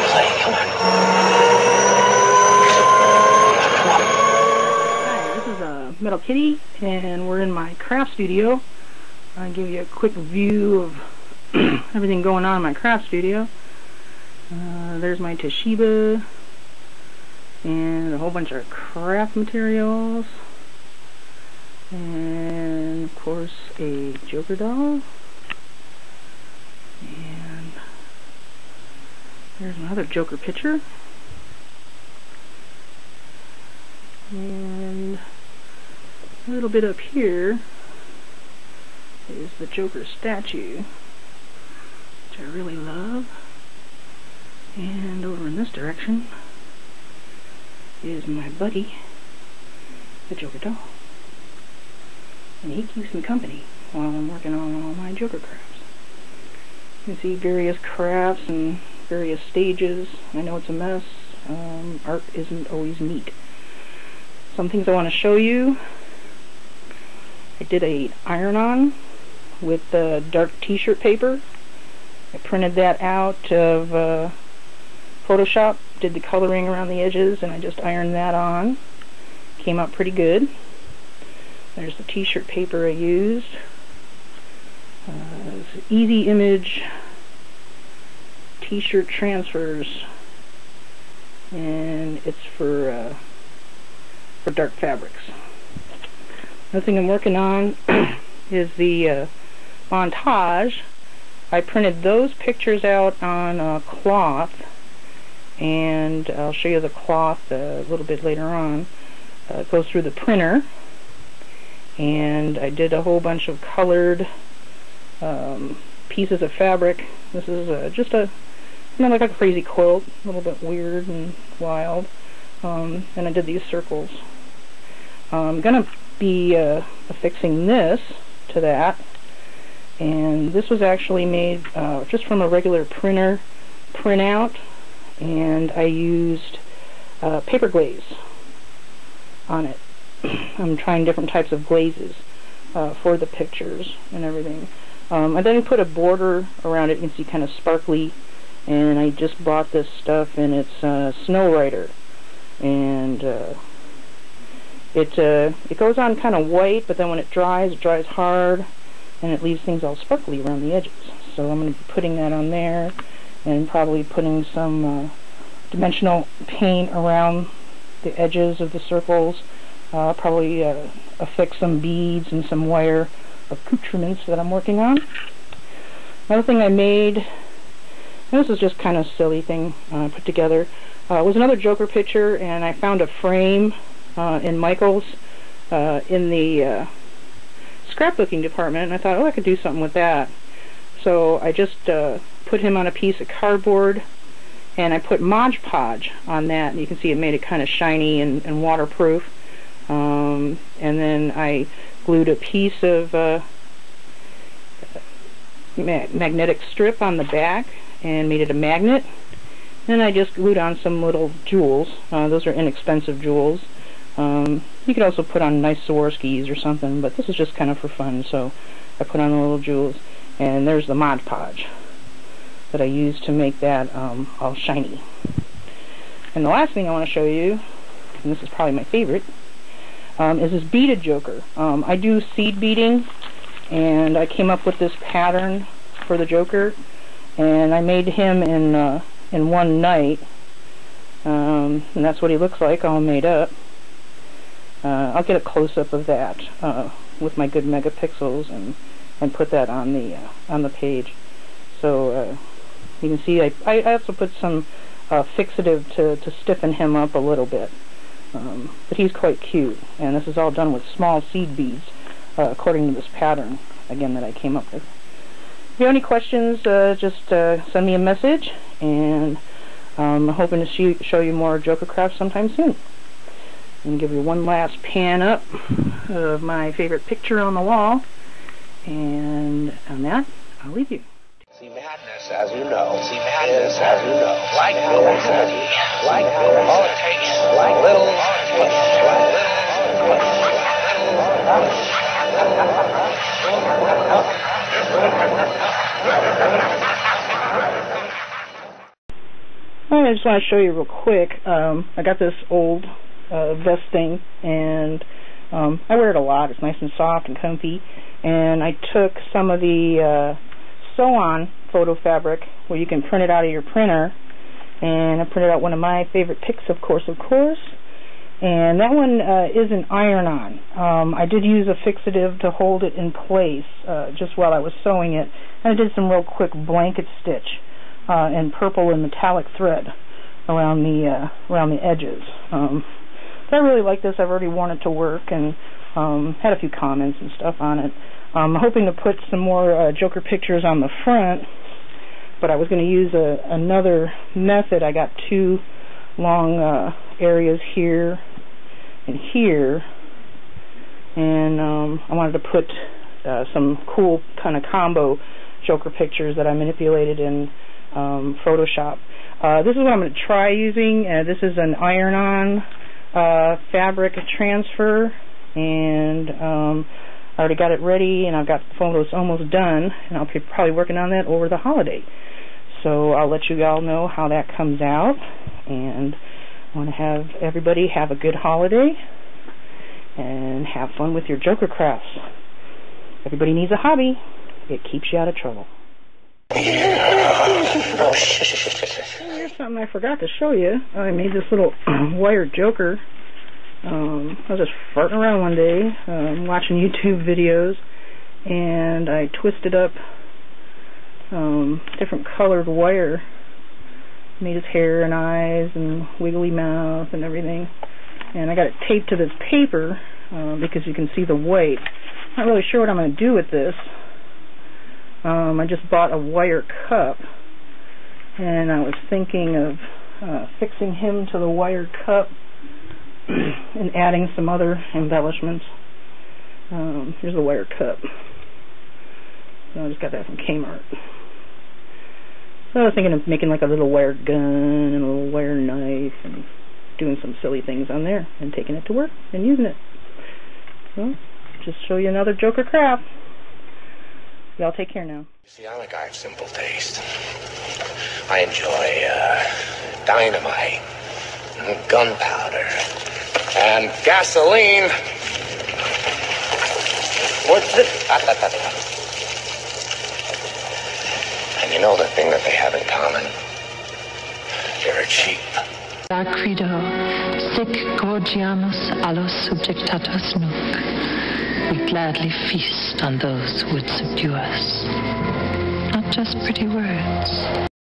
Hi, this is uh, Metal Kitty, and we're in my craft studio. I'll give you a quick view of everything going on in my craft studio. Uh, there's my Toshiba, and a whole bunch of craft materials, and of course a Joker doll, there's another Joker picture. And a little bit up here is the Joker statue, which I really love. And over in this direction is my buddy, the Joker doll. And he keeps me company while I'm working on all my Joker crafts. You can see various crafts and various stages. I know it's a mess. Um, art isn't always neat some things I want to show you. I did a iron-on with the dark t-shirt paper. I printed that out of uh, Photoshop, did the coloring around the edges, and I just ironed that on. Came out pretty good. There's the t-shirt paper I used. Uh, easy image t-shirt transfers and it's for uh, for dark fabrics. Another thing I'm working on is the uh, montage. I printed those pictures out on uh, cloth and I'll show you the cloth a little bit later on. Uh, it goes through the printer and I did a whole bunch of colored um, pieces of fabric. This is uh, just a, you know, like a crazy quilt, a little bit weird and wild. Um, and I did these circles. I'm going to be uh, affixing this to that and this was actually made uh, just from a regular printer printout and I used uh, paper glaze on it. I'm trying different types of glazes uh, for the pictures and everything. Um, I then put a border around it, you can see kind of sparkly and I just bought this stuff and it's uh, Snow-Writer and uh, it uh, it goes on kind of white, but then when it dries, it dries hard, and it leaves things all sparkly around the edges. So I'm going to be putting that on there, and probably putting some uh, dimensional paint around the edges of the circles. Uh, probably uh, affix some beads and some wire accoutrements that I'm working on. Another thing I made, this is just kind of silly thing uh, put together, uh, was another Joker picture, and I found a frame uh, in Michael's uh, in the uh, scrapbooking department, and I thought, oh, I could do something with that. So I just uh, put him on a piece of cardboard, and I put Mod Podge on that, and you can see it made it kind of shiny and, and waterproof. Um, and then I glued a piece of ma magnetic strip on the back and made it a magnet. Then I just glued on some little jewels. Uh, those are inexpensive jewels. Um, you could also put on nice Swarovskis or something, but this is just kind of for fun, so I put on the little jewels. And there's the Mod Podge that I used to make that um, all shiny. And the last thing I want to show you, and this is probably my favorite, um, is this beaded joker. Um, I do seed beading, and I came up with this pattern for the joker, and I made him in uh, in one night, um, and that's what he looks like, all made up. Uh, I'll get a close-up of that uh, with my good megapixels and and put that on the uh, on the page. So uh, you can see I, I also put some uh, fixative to, to stiffen him up a little bit. Um, but he's quite cute, and this is all done with small seed beads, uh, according to this pattern, again, that I came up with. If you have any questions, uh, just uh, send me a message, and um, I'm hoping to show you more Joker Craft sometime soon and give you one last pan up of my favorite picture on the wall. And on that, I'll leave you. See madness as you know. See madness as you know. Like little Like all it takes. Like little. All it takes. I just want to show you real quick. Um, I got this old uh, vest thing, and um, I wear it a lot. It's nice and soft and comfy. And I took some of the uh, sew-on photo fabric, where you can print it out of your printer, and I printed out one of my favorite picks, of course, of course. And that one uh, is an iron-on. Um, I did use a fixative to hold it in place uh, just while I was sewing it, and I did some real quick blanket stitch uh, in purple and metallic thread around the uh, around the edges. Um, I really like this. I've already worn it to work and um, had a few comments and stuff on it. Um, I'm hoping to put some more uh, Joker pictures on the front, but I was going to use a, another method. I got two long uh, areas here and here, and um, I wanted to put uh, some cool kind of combo Joker pictures that I manipulated in um, Photoshop. Uh, this is what I'm going to try using. Uh, this is an iron-on uh, fabric transfer, and um, I already got it ready, and I've got the photos almost done, and I'll be probably working on that over the holiday. So I'll let you all know how that comes out, and want to have everybody have a good holiday and have fun with your Joker crafts. Everybody needs a hobby. It keeps you out of trouble. Here's something I forgot to show you. I made this little wire joker. Um, I was just farting around one day, um, watching YouTube videos, and I twisted up um, different colored wire. Made his hair and eyes and wiggly mouth and everything. And I got it taped to this paper uh, because you can see the white. Not really sure what I'm going to do with this. Um, I just bought a wire cup, and I was thinking of uh, fixing him to the wire cup and adding some other embellishments. Um, here's the wire cup. So I just got that from Kmart. So I was thinking of making like a little wire gun and a little wire knife and doing some silly things on there and taking it to work and using it. So, just show you another Joker craft. Y'all take care now. See, I'm a guy of simple taste. I enjoy uh, dynamite, and gunpowder, and gasoline. What's it? You know the thing that they have in common? They're cheap. Our credo, sic gorgiamus allos subjectatus nunc. We gladly feast on those who would subdue us. Not just pretty words.